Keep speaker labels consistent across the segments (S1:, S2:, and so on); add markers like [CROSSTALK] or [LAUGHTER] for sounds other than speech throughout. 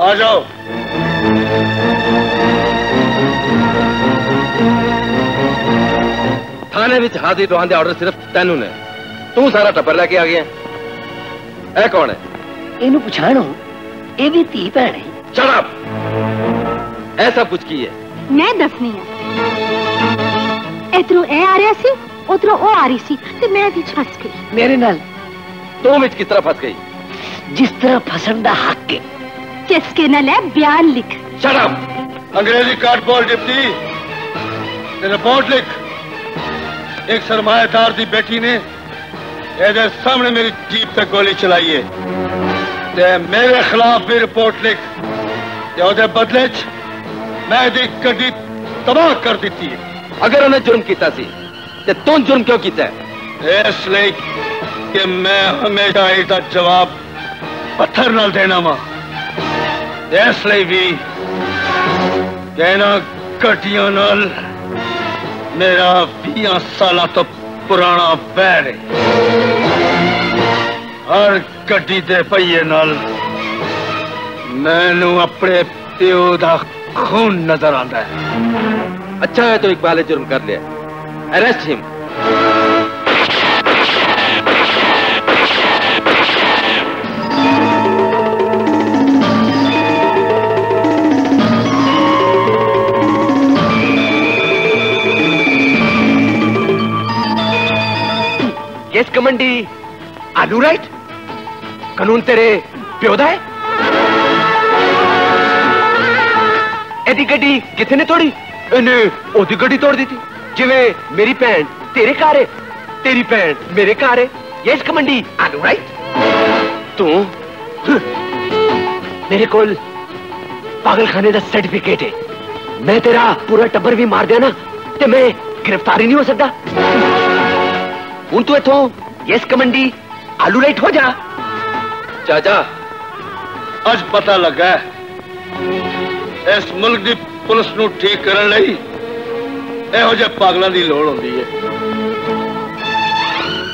S1: आ जाओ
S2: थाने ਵਿੱਚ ਹਾਜ਼ਰੀ ਦਵਾਉਣ ਦੇ ਆਰਡਰ ਸਿਰਫ ਤੈਨੂੰ ਨੇ ਤੂੰ ਸਾਰਾ ਟੱਬਰ ਲੈ ਕੇ ਆ ਗਿਆ ਇਹ ਕੌਣ ਹੈ
S3: ਇਹਨੂੰ ਪਛਾਣੋ ਇਹ ਵੀ ਧੀ ਭੈਣ ਹੈ
S2: ਸ਼ਟ ਅਪ ਐਸਾ ਕੁਝ ਕੀ ਹੈ
S4: ਮੈਂ ਦੱਸਣੀ ਆ ਇਧਰੋਂ ਇਹ ਆ ਰਿਹਾ ਸੀ ਉਧਰੋਂ ਉਹ ਆ ਰਹੀ ਸੀ ਤੇ ਮੈਂ ਵਿੱਚ ਫਸ ਗਈ
S3: ਮੇਰੇ ਨਾਲ
S2: ਤੂੰ ਵਿੱਚ ਕਿਸ ਤਰ੍ਹਾਂ ਫਸ ਗਈ
S3: ਜਿਸ ਤਰ੍ਹਾਂ ਫਸਣ ਦਾ ਹੱਕ ਹੈ
S4: ਕਿਸਕੇ ਨਾਲ ਹੈ ਬਿਆਨ ਲਿਖ
S2: ਸ਼ਟ ਅਪ
S1: अंग्रेजी कार्ड बोल डिप्टी ते रिपोर्ट लिख एक सरमाएदार दी बेटी ने ਇਹਦੇ ਸਾਹਮਣੇ ਮੇਰੀ ਜੀਪ ਤੇ ਗੋਲੀ ਚਲਾਈ ਹੈ ਤੇ ਮੇਰੇ ਖਿਲਾਫ ਵੀ ਰਿਪੋਰਟ ਲਿਖ ਤੇ ਉਹਦੇ ਬਦਲੇ 'ਚ ਮੈਂ ਇਹਦੀ ਗੱਡੀ ਤਬਾਹ ਕਰ ਦਿੱਤੀ ਹੈ
S2: ਅਗਰ ਉਹਨੇ ਜੁਰਮ ਕੀਤਾ ਸੀ ਤੇ ਤੂੰ ਜੁਰਮ ਕਿਉਂ ਕੀਤਾ ਹੈ
S1: ਇਸ ਲਈ ਕਿ ਮੈਂ ਹਮੇਸ਼ਾ ਇਹਦਾ ਜਵਾਬ ਪੱਥਰ ਨਾਲ ਦੇਣਾ ਵਾ Yes, Levy. कहना कटिया नाल मेरा भी साल तो पुराना बैर है। हर गड्डी के पहिए नाल मैनू अपने प्यो का खून नज़र आता है।
S2: अच्छा है तो इकबाल ने जुर्म कर लिया अरेस्ट हिम। मंडी आलू राइट कानून तेरे प्योदा है? गड्डी किथे ने तोड़ी? इन्हें ओदी गड्डी तोड़ दी थी। जिवे मेरी भैन तेरे घर है। तेरी भैन मेरे घर है। यश कमंडी आलू राइट तू हम्म, मेरे को पागल खाने का सर्टिफिकेट है। मैं तेरा पूरा टब्बर भी मार दिया ना तो मैं गिरफ्तारी नहीं हो सकता हूँ हम्म, हम्म। तू इतों ਯਸ ਕਮੰਡੀ ਆਲੂ ਰਾਈਟ ਹੋ ਜਾ ਚਾਚਾ
S1: ਅੱਜ ਪਤਾ ਲੱਗਾ ਹੈ, ਇਸ ਮੁਲਕ ਦੀ ਪੁਲਿਸ ਨੂੰ ਠੀਕ ਕਰਨ ਲਈ ਇਹੋ ਜਿਹੇ ਪਾਗਲਾਂ ਦੀ ਲੋੜ ਹੁੰਦੀ ਹੈ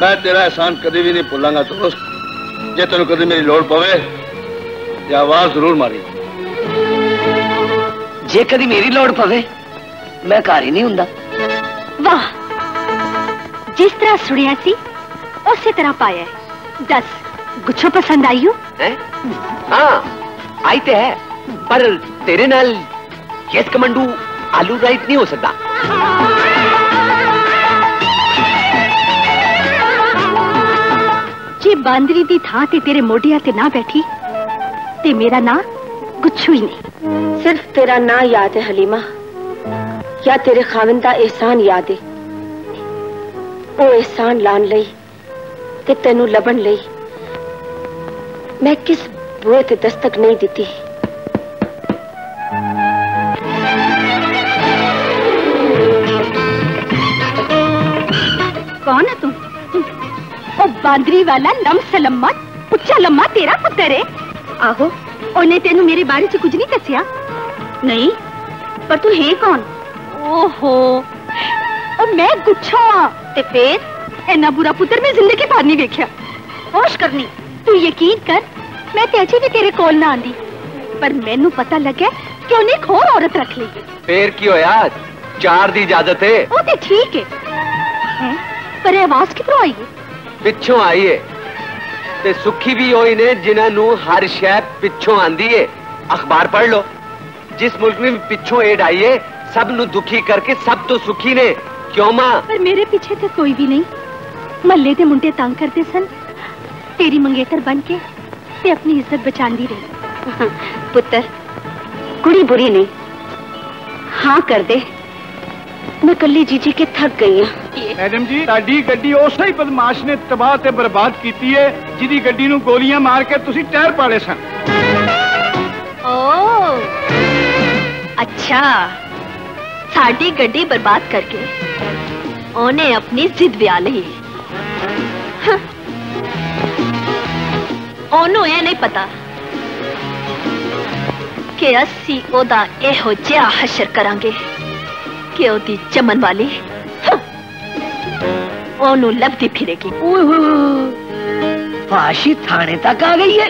S1: ਮੈਂ ਤੇਰਾ ਇਹਸਾਨ ਕਦੇ ਵੀ ਨਹੀਂ ਭੁੱਲਾਂਗਾ ਦੋਸਤ ਜੇ ਤੈਨੂੰ ਕਦੇ ਮੇਰੀ ਲੋੜ ਪਵੇ ਤੇ ਆਵਾਜ਼ ਜ਼ਰੂਰ ਮਾਰੀ
S3: ਜੇ ਕਦੀ ਮੇਰੀ ਲੋੜ ਪਵੇ ਮੈਂ ਘਰ ਹੀ ਨਹੀਂ ਹੁੰਦਾ
S4: ਵਾਹ ਜਿਸ ਤਰ੍ਹਾਂ ਸੁਣਿਆ ਸੀ उसी तरह पाया है। दस गुच्छो पसंद आई हो?
S2: हाँ, आई तो है पर तेरे नाल यस कमंडू आलू राइट नहीं हो सकता। जे
S4: बांदरी दी था ते तेरे मोडिया ते ना बैठी ते मेरा ना कुछ ही नहीं। सिर्फ़
S5: तेरा ना याद है हलीमा। या तेरे खाविंदा एहसान याद है। वो एहसान लान लई ਲਾਣ ਲਈ ਤੇ ਤੈਨੂੰ ਲੱਭਣ ਲਈ ਮੈਂ ਕਿਸ ਬੂਹੇ ਤੇ ਦਸਤਕ ਨਹੀਂ ਦਿੱਤੀ
S4: ਕੌਣ ਹੈ ਤੂੰ ਉਹ ਬਾਂਦਰੀ ਵਾਲਾ ਲੰਮ ਸਲਮਾ ਉੱਚਾ ਲੰਮਾ ਤੇਰਾ ਪੁੱਤਰ ਹੈ ਆਹੋ ਉਹਨੇ ਤੈਨੂੰ ਮੇਰੇ ਬਾਰੇ ਚ ਕੁਝ ਨਹੀਂ ਦੱਸਿਆ ਨਹੀਂ ਪਰ ਤੂੰ ਹੈ ਕੌਣ ਓਹੋ ਉਹ ਮੈਂ ਗੁੱਛਾ ਹਾਂ। ਤੇ ਫੇਰ ਇੰਨਾ ਬੁਰਾ ਪੁੱਤਰ ਮੈਂ ਜ਼ਿੰਦਗੀ ਭਰ ਨਹੀਂ ਵੇਖਿਆ ਹੋਸ਼ ਕਰਨੀ ਤੂੰ ਯਕੀਨ ਕਰ ਮੈਂ ਤੇ ਅਜੇ ਵੀ ਤੇਰੇ ਕੋਲ ਨਾ ਆਂਦੀ ਪਰ ਮੈਨੂੰ ਪਤਾ ਲੱਗਿਆ ਕਿ ਉਹਨੇ ਇੱਕ ਹੋਰ ਔਰਤ ਰੱਖ ਲਈ
S2: ਫੇਰ ਕੀ ਹੋਇਆ ਚਾਰ ਦੀ ਇਜਾਜ਼ਤ ਹੈ
S4: ਉਹ ਤੇ ਠੀਕ ਹੈ ਹੈਂ? ਪਰ ਇਹ ਆਵਾਜ਼ ਕਿੱਥੋਂ ਆਈ ਹੈ
S2: ਪਿੱਛੋਂ ਆਈ ਏ ਤੇ ਸੁਖੀ ਵੀ ਹੋਈ ਨੇ ਜਿਨ੍ਹਾਂ ਨੂੰ ਹਰ ਸ਼ੈ ਪਿੱਛੋਂ ਆਂਦੀ ਏ ਅਖਬਾਰ ਪੜ੍ਹ ਲਓ ਜਿਸ ਮੁਲਕ ਵਿੱਚ ਪਿੱਛੋਂ ਏਡ ਆਈ ਏ ਸਭ ਨੂੰ ਦੁਖੀ ਕਰਕੇ ਸਭ ਤੋਂ ਸੁਖੀ ਨੇ ਕਿਉਂ ਮਾਂ
S4: ਪਰ ਮੇਰੇ ਪਿੱਛੇ ਤੇ ਕੋਈ ਵੀ ਨਹੀਂ ਮੱਲੇ ਦੇ ਮੁੰਡੇ ਤੰਗ ਕਰਦੇ ਸਨ ਤੇਰੀ ਮੰਗੇਤਰ ਬਣ ਕੇ ਤੇ ਆਪਣੀ ਇੱਜ਼ਤ ਬਚਾਉਂਦੀ ਰਹੀ [LAUGHS]
S5: ਪੁੱਤਰ ਕੁੜੀ ਬੁਰੀ ਨਹੀਂ ਹਾਂ ਕਰ ਦੇ ਮੈਂ ਕੱਲੀ ਜੀਜੀ ਕੇ ਥੱਕ ਗਈ ਹਾਂ
S6: ਮੈਡਮ ਜੀ ਤੁਹਾਡੀ ਗੱਡੀ ਉਸੇ ਹੀ ਬਦਮਾਸ਼ ਨੇ ਤਬਾਹ ਤੇ ਬਰਬਾਦ ਕੀਤੀ ਹੈ ਜਿਹਦੀ ਗੱਡੀ ਨੂੰ ਗੋਲੀਆਂ ਮਾਰ ਕੇ ਤੁਸੀਂ ਟਾਇਰ ਪਾੜੇ ਸਨ
S4: ਓ ਅੱਛਾ ਸਾਡੀ ਗੱਡੀ ਬਰਬਾਦ ਕਰਕੇ ਉਹਨੇ ਆਪਣੀ ਜ਼ਿੱਦ ਵਿਆਹ ਲਈ ਹਾਂ। [LAUGHS] ਉਹਨੂੰ ਇਹ ਨਹੀਂ ਪਤਾ ਕਿ ਅਸੀਂ ਉਹਦਾ ਇਹੋ ਜਿਹਾ ਹਸ਼ਰ ਕਰਾਂਗੇ ਕਿ ਉਹਦੀ ਚਮਨ ਵਾਲੀ ਹਾਂ, ਉਹਨੂੰ ਲੱਭਦੀ ਫਿਰੇਗੀ
S3: ਓਏ ਹੋਏ ਹੋਏ। ਫਾਸ਼ੀ ਥਾਣੇ ਤੱਕ ਆ ਗਈ ਹੈ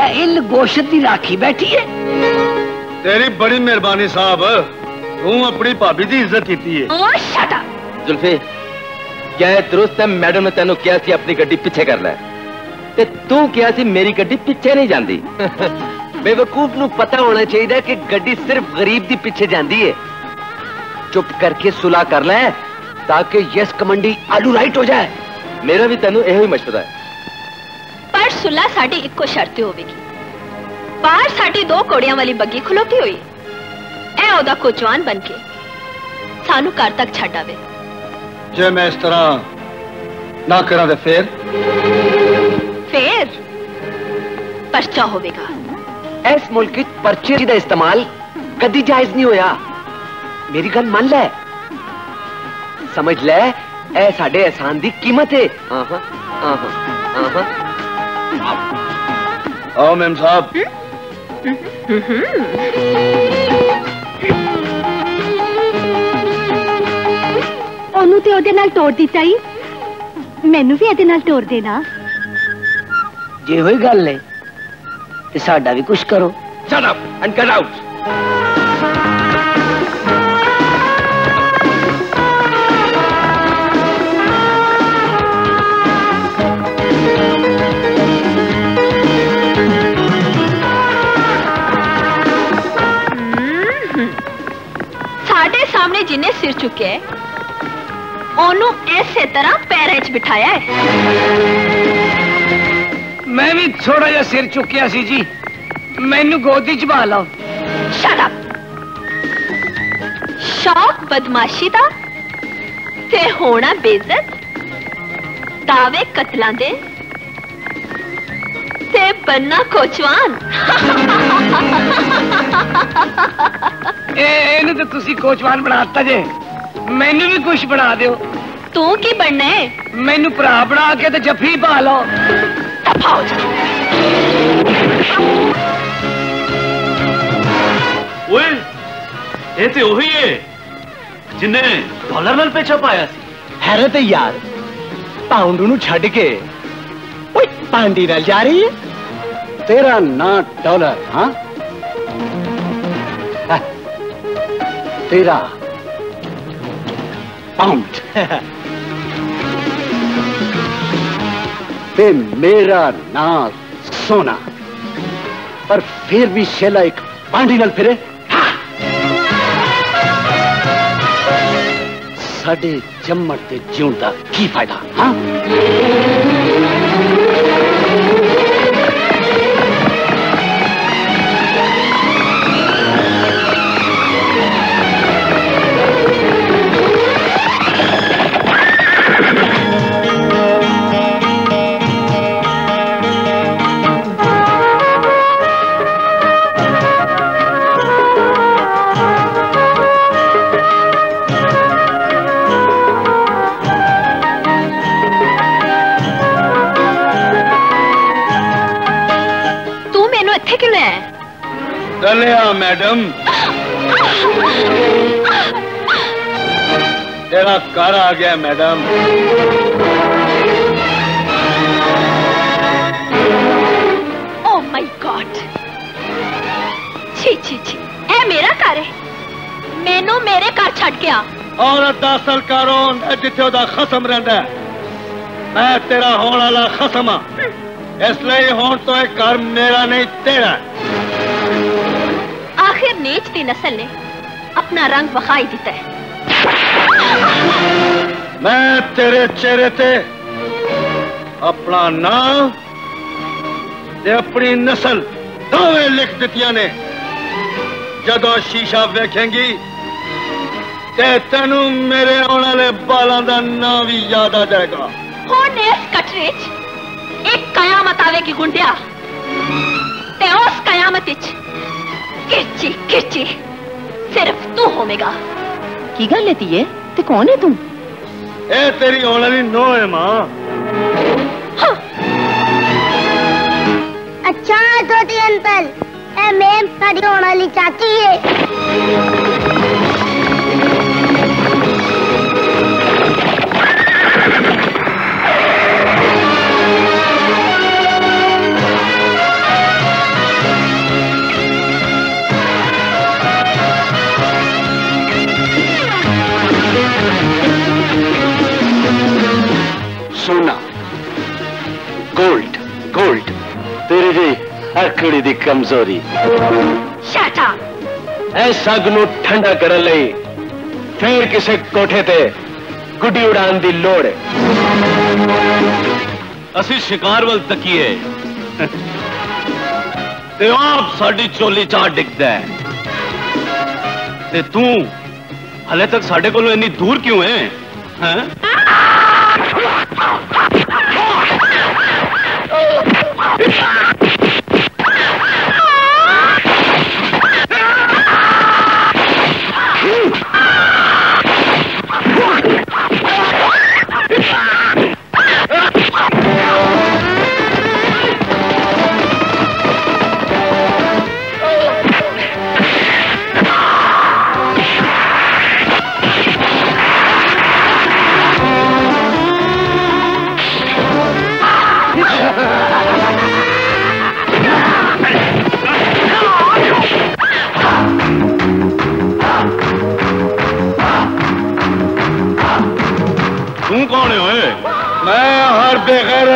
S3: ਇਹ ਇਲ ਗੋਸ਼ਤ ਦੀ ਰਾਖੀ ਬੈਠੀ ਹੈ
S1: तेरी बड़ी मेहरबानी साहब तू अपनी भाभी की इज्जत की है
S4: ਓ
S2: ਯਾਰ ਦਰੁਸਤ ਮੈਡਮ ਨੇ ਤੈਨੂੰ ਕਿਹਾ ਸੀ ਆਪਣੀ ਗੱਡੀ ਪਿੱਛੇ ਕਰ ਲੈ। ਤੇ ਤੂੰ ਕਿਹਾ ਸੀ ਮੇਰੀ ਗੱਡੀ ਪਿੱਛੇ ਨਹੀਂ ਜਾਂਦੀ। [LAUGHS] ਬੇਵਕੂਫ ਨੂੰ ਪਤਾ ਹੋਣਾ ਚਾਹੀਦਾ ਕਿ ਗੱਡੀ ਸਿਰਫ ਗਰੀਬ ਦੀ ਪਿੱਛੇ ਜਾਂਦੀ ਹੈ ਚੁੱਪ ਕਰਕੇ ਸੁਲਾ ਕਰ ਲੈ ਤਾਂ ਕਿ ਯਸ ਕਮੰਡੀ ਆਲੂ ਰਾਈਟ ਹੋ ਜਾਏ। ਮੇਰਾ ਵੀ ਤੈਨੂੰ ਇਹੋ ਹੀ ਮਸ਼ਵਰਾ ਹੈ।
S5: ਪਰ ਸੁਲਾ ਸਾਡੀ ਇੱਕੋ ਸ਼ਰਤ ਹੋਵੇਗੀ। ਬਾਹਰ ਸਾਡੀ ਦੋ ਕੋੜੀਆਂ ਵਾਲੀ ਬੱਗੀ ਖਲੋਤੀ ਹੋਈ। ਐ ਉਹਦਾ ਕੋਚਵਾਨ ਬਣ ਕੇ ਸਾਨੂੰ ਘਰ ਤੱਕ ਛੱਡ ਆਵੇ।
S1: जे मैं इस तरह ना करा तो फिर
S5: फिर परचा होगा
S2: इस मुल्क परचे का इस्तेमाल कदी जायज़ नहीं होया। मेरी गल मान लै। समझ लै साडे एहसान की कीमत है।
S1: आओ मैम साहब।
S4: ਉਹਨੂੰ ਤੇ ਉਹਦੇ ਨਾਲ ਤੋੜ ਦਿੱਤਾ ਹੀ ਮੈਨੂੰ ਵੀ ਇਹਦੇ ਨਾਲ ਤੋੜ ਦੇਣਾ
S3: ਜੇ ਹੋਈ ਗੱਲ ਹੈ ਤੇ ਸਾਡਾ ਵੀ ਕੁਛ ਕਰੋ
S2: shut up and get out
S5: ਸਾਡੇ ਸਾਹਮਣੇ ਜਿੰਨੇ ਸਿਰ ਚੁੱਕਿਆ
S3: ओनू इसे तरह पैर च
S5: बिठाया है। मैं भी थोड़ा जा सिर चुकया सी जी। मैनू गोदी च बा
S3: लाओ शौक बदमाशी का होना बेजत दावे कतलां दे बनना कोचवान। ए
S5: इन्हें तो कोचवान बनाता
S3: जे। मैनू भी कुछ बना दो तू की
S5: बनना है? मैनू
S7: भरा बना के तो जफी पा लो। डॉलर में पेचा पाया
S2: हैरत यार। पाउंड छड़ के। जा रही है?
S6: तेरा ना डॉलर हाँ हाँ, तेरा out. [LAUGHS] मेरा नाम सोना। पर फिर भी शेला एक पांडी नल फिरे। साढ़े
S5: जम्मट से जीवन का की फ़ायदा
S1: हाँ? मैडम। तेरा कार आ गया मैडम।
S5: ओ माय गॉड छी छी छी। ए मेरा कार है। मैनू मेरे घर छड़ गया।
S1: औरत का असल सरकारों जिथे ओदा खसम रहता है। मैं तेरा होने वाला खसम हाँ। हम्म। इसलिए हूँ तो यह घर मेरा नहीं तेरा है।
S5: आखिर नीच की नस्ल ने अपना रंग बखाई दिता है
S1: मैं तेरे चेहरे ते अपना नाम ते अपनी नस्ल दोवें लिख दित्तियां ने ਜਦੋਂ ਸ਼ੀਸ਼ਾ ਵੇਖੇਂਗੀ ਤੇ ਤੈਨੂੰ ਮੇਰੇ ਆਉਣ ਵਾਲੇ ਬਾਲਾਂ ਦਾ ਨਾਂ ਵੀ ਯਾਦ ਆ ਜਾਏਗਾ
S5: ਹੁਣ ਇਸ ਕਟਰੇ 'ਚ ਇੱਕ ਕਯਾਮਤ ਆਵੇਗੀ ਗੁੰਡਿਆ ਤੇ ਉਸ ਕਯਾਮਤ 'ਚ
S4: किर्ची किर्ची। सिर्फ़
S1: तू होमेगा। की गल है तीए ते
S8: कौन है तू ए तेरी औला दी नो है
S9: माँ। हाँ। अच्छा तो ती
S7: अंतल ए मैं तेरी औला दी चाची है। छोड़ी दी कमज़ोरी। ऐ ठंडा कर फिर किसे कोठे ते गुडी उड़ान दी लोड़ असी शिकार वाल तकिए।
S8: आप साड़ी चोली चा डिगदा है। ते तू हले तक
S1: साढ़े को दूर क्यों है, है? Ah!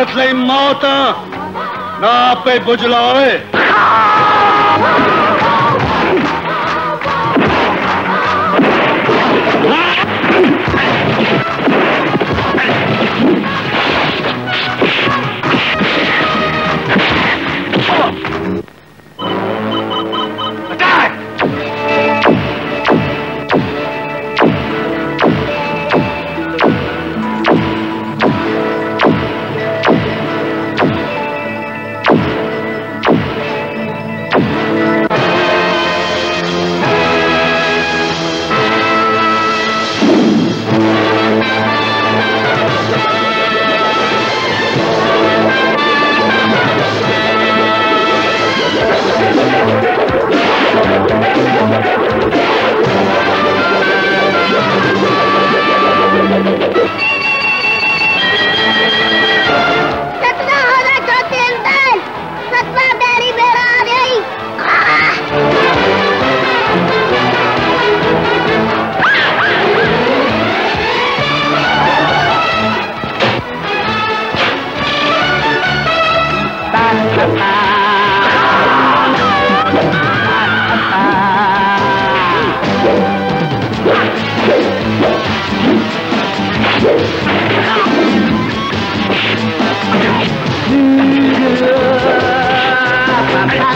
S1: ಎತ್ಲೈ ಮಾತ
S8: ನಾ ಅಪ್ಪೆ ಬುಜ್ಲಾವೆ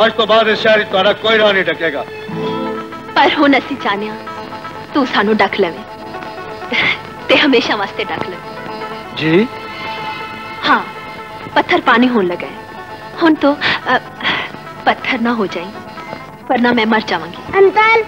S8: अज तो बाद इस शहर तुरा कोई राह नहीं
S5: डकेगा पर हूँ असी चाहे तू सानू डक लवे। ते हमेशा वास्ते डक लवे।
S9: जी?
S5: हाँ पत्थर पानी होने लगा है। हूँ तो आ, पत्थर ना हो जाए वरना मैं मर जावगी।
S8: अंकल